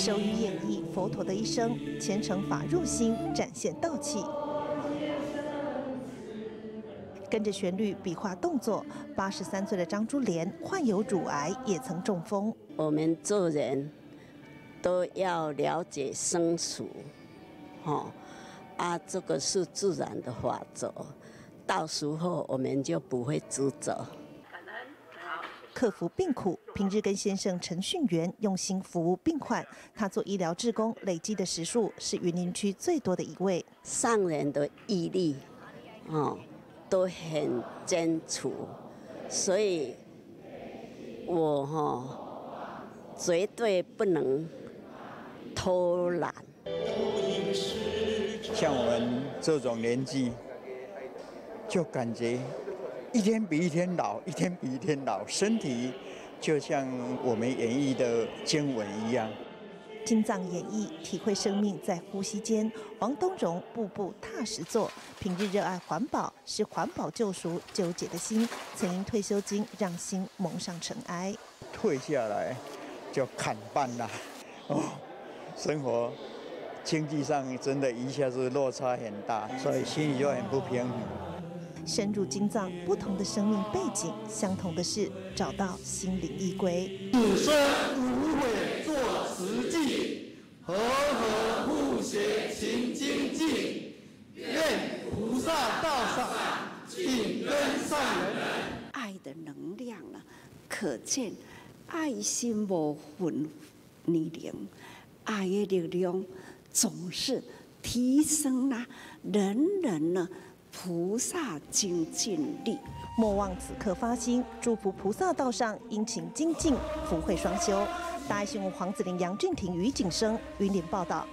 手语演绎佛陀的一生，虔诚法入心，展现道气。跟着旋律比划动作，八十三岁的张珠莲患有乳癌，也曾中风。我们做人都要了解生死，哦啊，这个是自然的法则，到时候我们就不会执着。克服病苦，平日跟先生陈训元用心服务病患。他做医疗志工，累积的时数是云林区最多的一位。上人的毅力，哦。都很坚持，所以我哈绝对不能偷懒。像我们这种年纪，就感觉一天比一天老，一天比一天老，身体就像我们演绎的经文一样。心脏演绎，体会生命在呼吸间。王东荣步步踏实做，平日热爱环保，是环保救赎纠结的心。曾因退休金让心蒙上尘埃。退下来就砍半啦，哦，生活经济上真的一下子落差很大，所以心里就很不平衡。深入经藏，不同的生命背景，相同的是找到心灵依归。此生无悔做实际。和和互协勤精进，愿菩萨道上紧跟上人。爱的能量呢，可见爱心无分年龄，爱的力量总是提升了人人呢菩萨精进力。莫忘此刻发心，祝福菩萨道上殷勤精进，福慧双修。大爱新闻黄子玲、杨俊廷、于景生、云林报道。